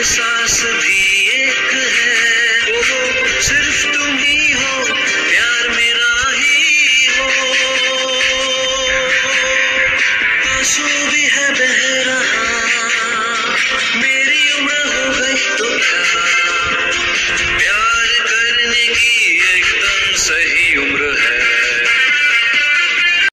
एहसास भी एक है। सिर्फ़ तुम ही हो, प्यार मेरा ही हो। आँसू भी है बह रहा मेरी उम्र हो गई तो क्या? प्यार करने की एक